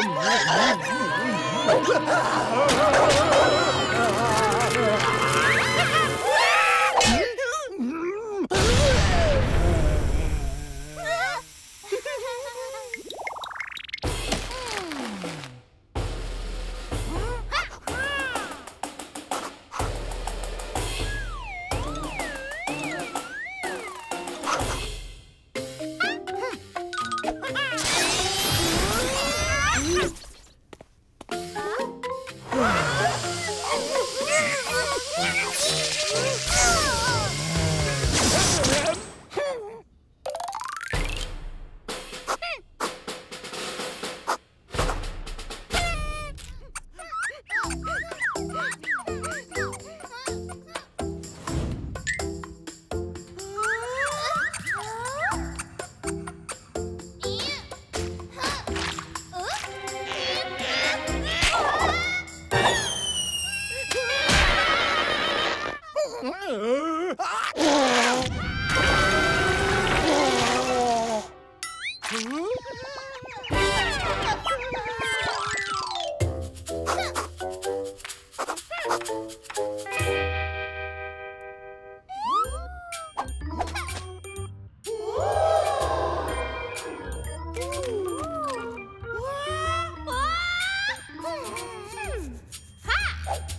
Oh, Ha!